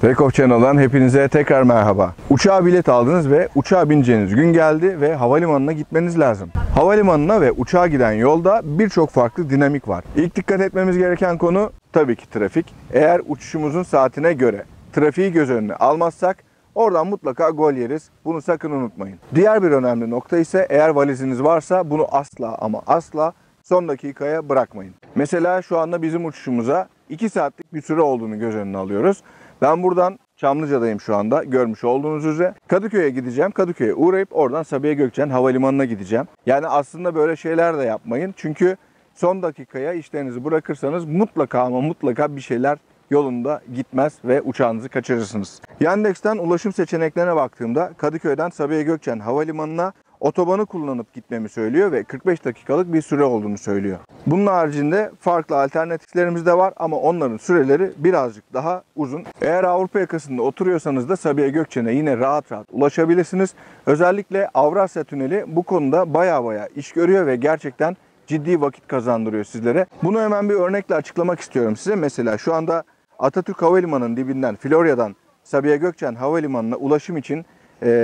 Take Off Channel'dan hepinize tekrar merhaba. Uçağa bilet aldınız ve uçağa bineceğiniz gün geldi ve havalimanına gitmeniz lazım. Havalimanına ve uçağa giden yolda birçok farklı dinamik var. İlk dikkat etmemiz gereken konu tabii ki trafik. Eğer uçuşumuzun saatine göre trafiği göz önüne almazsak oradan mutlaka gol yeriz. Bunu sakın unutmayın. Diğer bir önemli nokta ise eğer valiziniz varsa bunu asla ama asla son dakikaya bırakmayın. Mesela şu anda bizim uçuşumuza 2 saatlik bir süre olduğunu göz önüne alıyoruz. Ben buradan Çamlıca'dayım şu anda görmüş olduğunuz üzere. Kadıköy'e gideceğim. Kadıköy'e uğrayıp oradan Sabiha Gökçen Havalimanı'na gideceğim. Yani aslında böyle şeyler de yapmayın. Çünkü son dakikaya işlerinizi bırakırsanız mutlaka ama mutlaka bir şeyler yolunda gitmez ve uçağınızı kaçırırsınız. Yandex'ten ulaşım seçeneklerine baktığımda Kadıköy'den Sabiha Gökçen Havalimanı'na otobanı kullanıp gitmemi söylüyor ve 45 dakikalık bir süre olduğunu söylüyor. Bunun haricinde farklı alternatiflerimiz de var ama onların süreleri birazcık daha uzun. Eğer Avrupa yakasında oturuyorsanız da Sabiha Gökçen'e yine rahat rahat ulaşabilirsiniz. Özellikle Avrasya Tüneli bu konuda baya baya iş görüyor ve gerçekten ciddi vakit kazandırıyor sizlere. Bunu hemen bir örnekle açıklamak istiyorum size. Mesela şu anda Atatürk Havalimanı'nın dibinden Florya'dan Sabiha Gökçen Havalimanı'na ulaşım için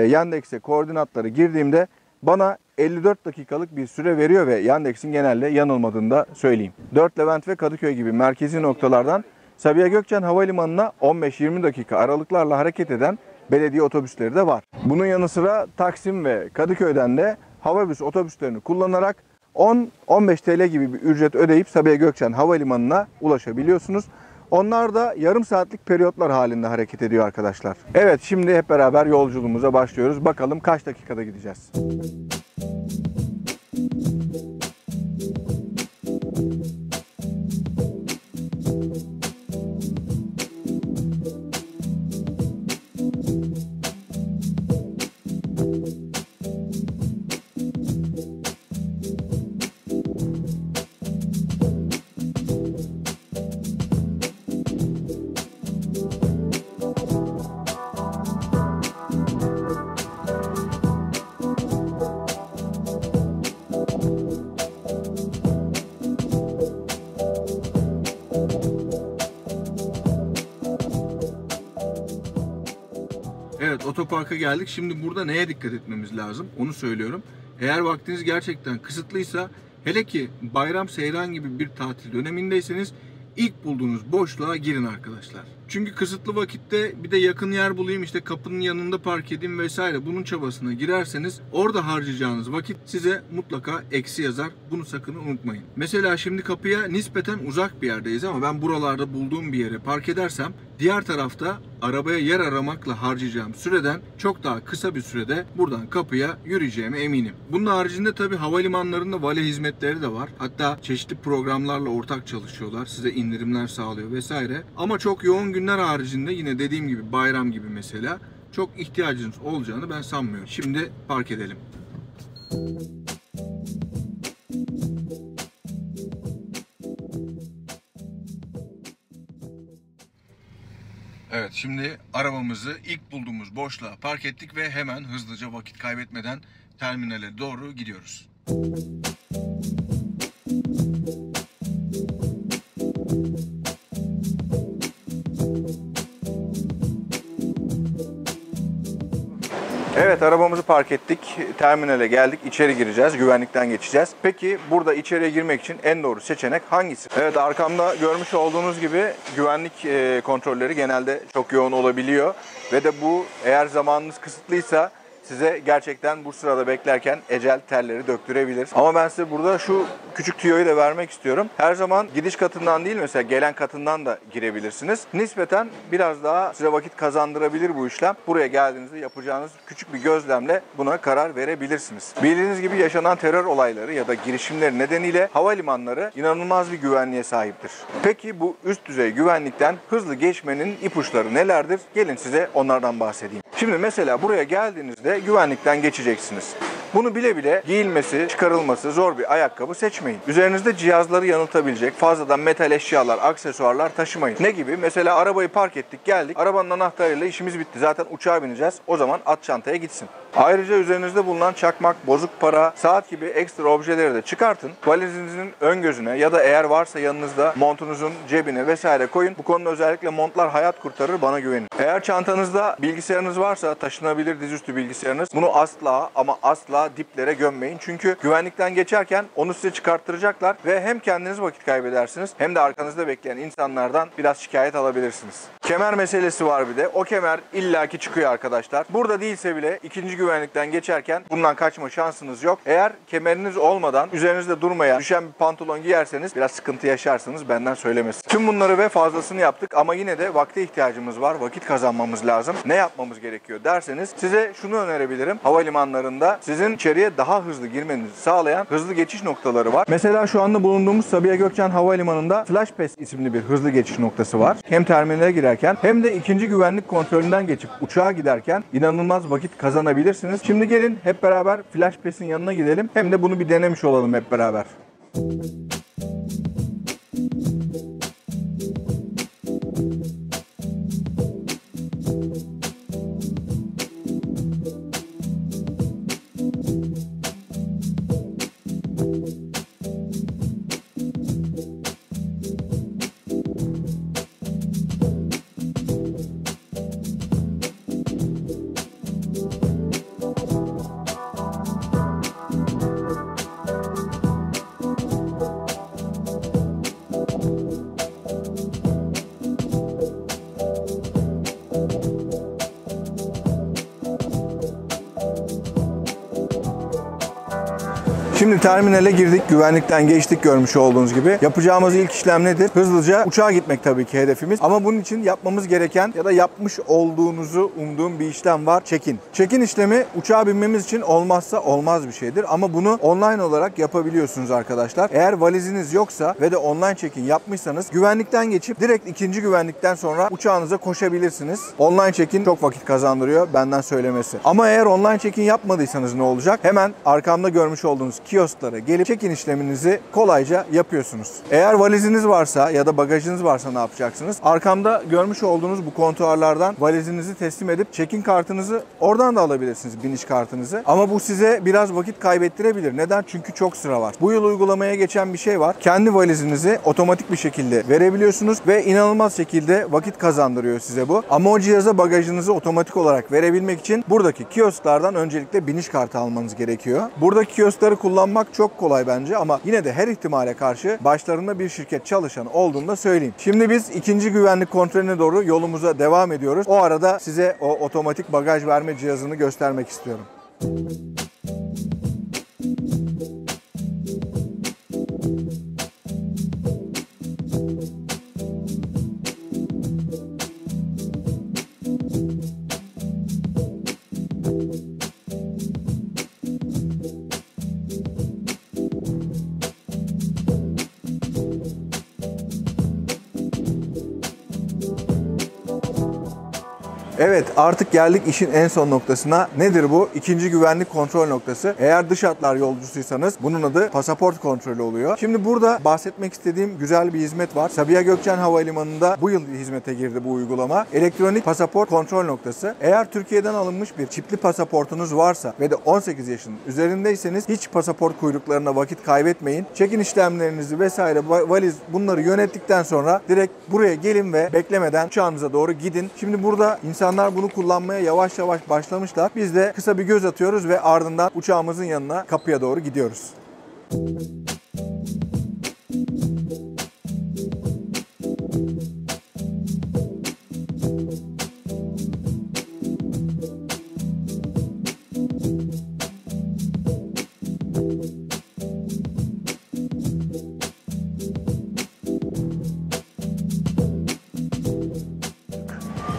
Yandex'e koordinatları girdiğimde bana 54 dakikalık bir süre veriyor ve Yandex'in genelde yanılmadığını da söyleyeyim. 4 Levent ve Kadıköy gibi merkezi noktalardan Sabiha Gökçen Havalimanı'na 15-20 dakika aralıklarla hareket eden belediye otobüsleri de var. Bunun yanı sıra Taksim ve Kadıköy'den de havabüs otobüslerini kullanarak 10-15 TL gibi bir ücret ödeyip Sabiha Gökçen Havalimanı'na ulaşabiliyorsunuz. Onlar da yarım saatlik periyotlar halinde hareket ediyor arkadaşlar. Evet şimdi hep beraber yolculuğumuza başlıyoruz. Bakalım kaç dakikada gideceğiz. Evet otoparka geldik. Şimdi burada neye dikkat etmemiz lazım? Onu söylüyorum. Eğer vaktiniz gerçekten kısıtlıysa hele ki bayram seyran gibi bir tatil dönemindeyseniz ilk bulduğunuz boşluğa girin arkadaşlar. Çünkü kısıtlı vakitte bir de yakın yer bulayım işte kapının yanında park edeyim vesaire bunun çabasına girerseniz orada harcayacağınız vakit size mutlaka eksi yazar. Bunu sakın unutmayın. Mesela şimdi kapıya nispeten uzak bir yerdeyiz ama ben buralarda bulduğum bir yere park edersem diğer tarafta arabaya yer aramakla harcayacağım süreden çok daha kısa bir sürede buradan kapıya yürüyeceğime eminim. Bunun haricinde tabi havalimanlarında vale hizmetleri de var. Hatta çeşitli programlarla ortak çalışıyorlar. Size indirimler sağlıyor vesaire. Ama çok yoğun günler haricinde yine dediğim gibi bayram gibi mesela çok ihtiyacınız olacağını ben sanmıyorum. Şimdi park edelim. Evet şimdi arabamızı ilk bulduğumuz boşluğa park ettik ve hemen hızlıca vakit kaybetmeden terminale doğru gidiyoruz. Evet arabamızı park ettik. Terminale geldik. İçeri gireceğiz. Güvenlikten geçeceğiz. Peki burada içeriye girmek için en doğru seçenek hangisi? Evet arkamda görmüş olduğunuz gibi güvenlik e, kontrolleri genelde çok yoğun olabiliyor. Ve de bu eğer zamanınız kısıtlıysa size gerçekten bu sırada beklerken ecel terleri döktürebilir. Ama ben size burada şu küçük tüyoyu da vermek istiyorum. Her zaman gidiş katından değil mesela gelen katından da girebilirsiniz. Nispeten biraz daha size vakit kazandırabilir bu işlem. Buraya geldiğinizde yapacağınız küçük bir gözlemle buna karar verebilirsiniz. Bildiğiniz gibi yaşanan terör olayları ya da girişimleri nedeniyle havalimanları inanılmaz bir güvenliğe sahiptir. Peki bu üst düzey güvenlikten hızlı geçmenin ipuçları nelerdir? Gelin size onlardan bahsedeyim. Şimdi mesela buraya geldiğinizde güvenlikten geçeceksiniz. Bunu bile bile giyilmesi, çıkarılması zor bir ayakkabı seçmeyin. Üzerinizde cihazları yanıltabilecek fazladan metal eşyalar, aksesuarlar taşımayın. Ne gibi? Mesela arabayı park ettik, geldik. Arabanın anahtarıyla işimiz bitti. Zaten uçağa bineceğiz. O zaman at çantaya gitsin. Ayrıca üzerinizde bulunan çakmak, bozuk para, saat gibi ekstra objeleri de çıkartın. Valizinizin ön gözüne ya da eğer varsa yanınızda montunuzun cebine vesaire koyun. Bu konuda özellikle montlar hayat kurtarır bana güvenin. Eğer çantanızda bilgisayarınız varsa taşınabilir dizüstü bilgisayarınız bunu asla ama asla diplere gömmeyin. Çünkü güvenlikten geçerken onu size çıkarttıracaklar ve hem kendiniz vakit kaybedersiniz hem de arkanızda bekleyen insanlardan biraz şikayet alabilirsiniz. Kemer meselesi var bir de. O kemer illaki çıkıyor arkadaşlar. Burada değilse bile ikinci güvenlikten geçerken bundan kaçma şansınız yok. Eğer kemeriniz olmadan üzerinizde durmaya düşen bir pantolon giyerseniz biraz sıkıntı yaşarsınız benden söylemesi. Tüm bunları ve fazlasını yaptık ama yine de vakte ihtiyacımız var. Vakit kazanmamız lazım. Ne yapmamız gerekiyor derseniz size şunu önerebilirim. Havalimanlarında sizin içeriye daha hızlı girmenizi sağlayan hızlı geçiş noktaları var. Mesela şu anda bulunduğumuz Sabiha Gökçen Havalimanı'nda Flash Pass isimli bir hızlı geçiş noktası var. Hem terminale girerken hem de ikinci güvenlik kontrolünden geçip uçağa giderken inanılmaz vakit kazanabilirsiniz. Şimdi gelin hep beraber Flash Pass'in yanına gidelim. Hem de bunu bir denemiş olalım hep beraber. Şimdi terminale girdik, güvenlikten geçtik görmüş olduğunuz gibi. Yapacağımız ilk işlem nedir? Hızlıca uçağa gitmek tabii ki hedefimiz. Ama bunun için yapmamız gereken ya da yapmış olduğunuzu umduğum bir işlem var. Check-in. Check-in işlemi uçağa binmemiz için olmazsa olmaz bir şeydir. Ama bunu online olarak yapabiliyorsunuz arkadaşlar. Eğer valiziniz yoksa ve de online check-in yapmışsanız güvenlikten geçip direkt ikinci güvenlikten sonra uçağınıza koşabilirsiniz. Online check-in çok vakit kazandırıyor benden söylemesi. Ama eğer online check-in yapmadıysanız ne olacak? Hemen arkamda görmüş olduğunuz kiosklara gelip check-in işleminizi kolayca yapıyorsunuz. Eğer valiziniz varsa ya da bagajınız varsa ne yapacaksınız? Arkamda görmüş olduğunuz bu kontuarlardan valizinizi teslim edip check-in kartınızı oradan da alabilirsiniz biniş kartınızı. Ama bu size biraz vakit kaybettirebilir. Neden? Çünkü çok sıra var. Bu yıl uygulamaya geçen bir şey var. Kendi valizinizi otomatik bir şekilde verebiliyorsunuz ve inanılmaz şekilde vakit kazandırıyor size bu. Ama o cihaza bagajınızı otomatik olarak verebilmek için buradaki kiosklardan öncelikle biniş kartı almanız gerekiyor. Buradaki kioskları kullanmak çok kolay bence ama yine de her ihtimale karşı başlarında bir şirket çalışanı olduğunu da söyleyeyim. Şimdi biz ikinci güvenlik kontrolüne doğru yolumuza devam ediyoruz. O arada size o otomatik bagaj verme cihazını göstermek istiyorum. Evet artık geldik işin en son noktasına. Nedir bu? İkinci güvenlik kontrol noktası. Eğer dış hatlar yolcusuysanız bunun adı pasaport kontrolü oluyor. Şimdi burada bahsetmek istediğim güzel bir hizmet var. Sabiha Gökçen Havalimanı'nda bu yıl hizmete girdi bu uygulama. Elektronik pasaport kontrol noktası. Eğer Türkiye'den alınmış bir çipli pasaportunuz varsa ve de 18 yaşın üzerindeyseniz hiç pasaport kuyruklarına vakit kaybetmeyin. Çekin işlemlerinizi vesaire va- valiz bunları yönettikten sonra direkt buraya gelin ve beklemeden uçağınıza doğru gidin. Şimdi burada insanlar bunu kullanmaya yavaş yavaş başlamışlar. Biz de kısa bir göz atıyoruz ve ardından uçağımızın yanına kapıya doğru gidiyoruz.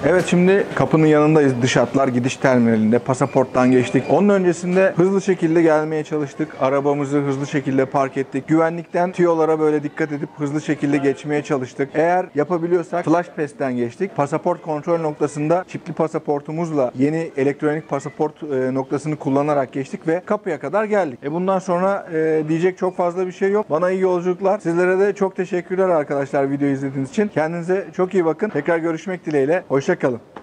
Evet şimdi kapının yanındayız. Dış hatlar gidiş terminalinde. Pasaporttan geçtik. Onun öncesinde hızlı şekilde gelmeye çalıştık. Arabamızı hızlı şekilde park ettik. Güvenlikten tüyolara böyle dikkat edip hızlı şekilde geçmeye çalıştık. Eğer yapabiliyorsak Flash Pass'ten geçtik. Pasaport kontrol noktasında çipli pasaportumuzla yeni elektronik pasaport e, noktasını kullanarak geçtik ve kapıya kadar geldik. E bundan sonra e, diyecek çok fazla bir şey yok. Bana iyi yolculuklar. Sizlere de çok teşekkürler arkadaşlar video izlediğiniz için. Kendinize çok iyi bakın. Tekrar görüşmek dileğiyle. Hoşçakalın.